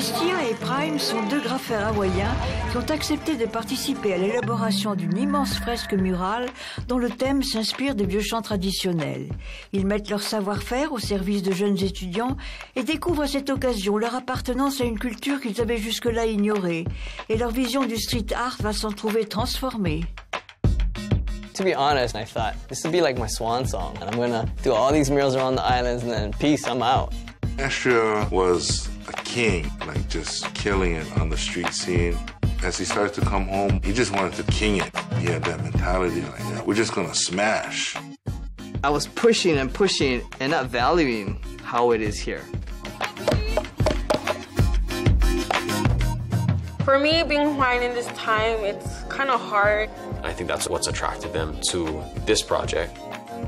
Estia et Prime sont deux graffeurs hawaïens qui ont accepté de participer à l'élaboration d'une immense fresque murale dont le thème s'inspire des vieux chants traditionnels. Ils mettent leur savoir-faire au service de jeunes étudiants et découvrent à cette occasion leur appartenance à une culture qu'ils avaient jusque-là ignorée. Et leur vision du street art va s'en trouver transformée. To be honest, I thought this would be like my swan song. And I'm gonna do all these murals around the islands and then peace, I'm out. Asher was king, like just killing it on the street scene. As he started to come home, he just wanted to king it. He had that mentality like, yeah, we're just gonna smash. I was pushing and pushing and not valuing how it is here. For me, being Hawaiian in this time, it's kind of hard. I think that's what's attracted them to this project.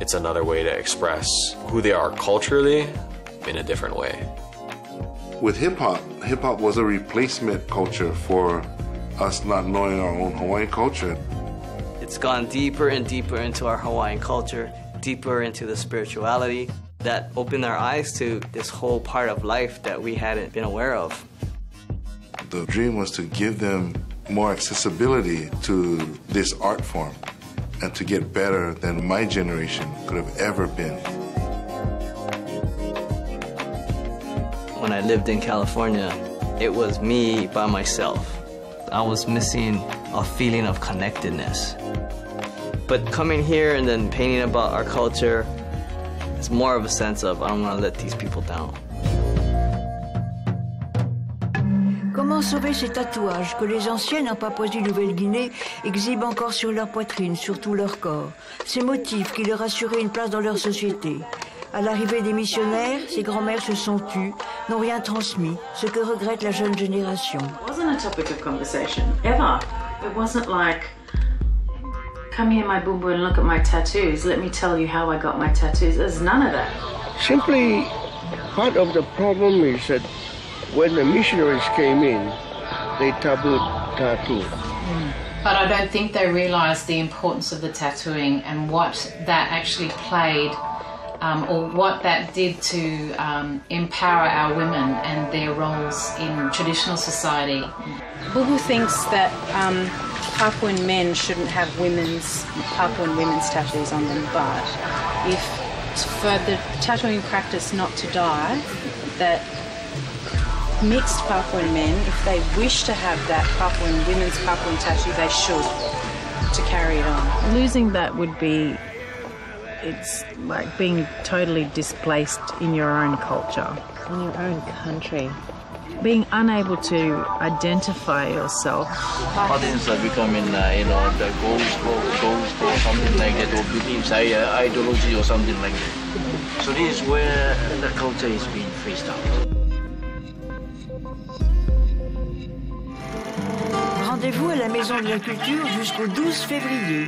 It's another way to express who they are culturally in a different way. With hip hop, hip hop was a replacement culture for us not knowing our own Hawaiian culture. It's gone deeper and deeper into our Hawaiian culture, deeper into the spirituality that opened our eyes to this whole part of life that we hadn't been aware of. The dream was to give them more accessibility to this art form and to get better than my generation could have ever been. When I lived in California, it was me by myself. I was missing a feeling of connectedness. But coming here and then painting about our culture, it's more of a sense of I don't want to let these people down. Comment sauver ces tatouages que les anciennes en Papouasie-Nouvelle-Guinée exhibent encore sur leur poitrine, sur tout leur corps Ces motifs qui leur assuraient une place dans leur société. À l'arrivée des missionnaires, ces grands-mères se sont tues, n'ont rien transmis, ce que regrette la jeune génération. It wasn't a topic of conversation, ever. It wasn't like, come here, my boo boo, and look at my tattoos. Let me tell you how I got my tattoos. There's none of that. Simply, part of the problem is that when the missionaries came in, they tabooed tattoo. Hmm. But I don't think they realised the importance of the tattooing and what that actually played um, or what that did to um, empower our women and their roles in traditional society. Bubu thinks that um, Papuan men shouldn't have women's Papuan women's tattoos on them, but if for the tattooing practice not to die, that mixed Papuan men, if they wish to have that Papuan women's Papuan tattoo, they should to carry it on. Losing that would be it's like being totally displaced in your own culture, in your own country. Being unable to identify yourself. Audience are becoming, uh, you know, the ghost or ghost or something like that, or believes uh, ideology or something like that. So this is where the culture is being phased out. Rendez-vous à la Maison de la Culture jusqu'au 12 février.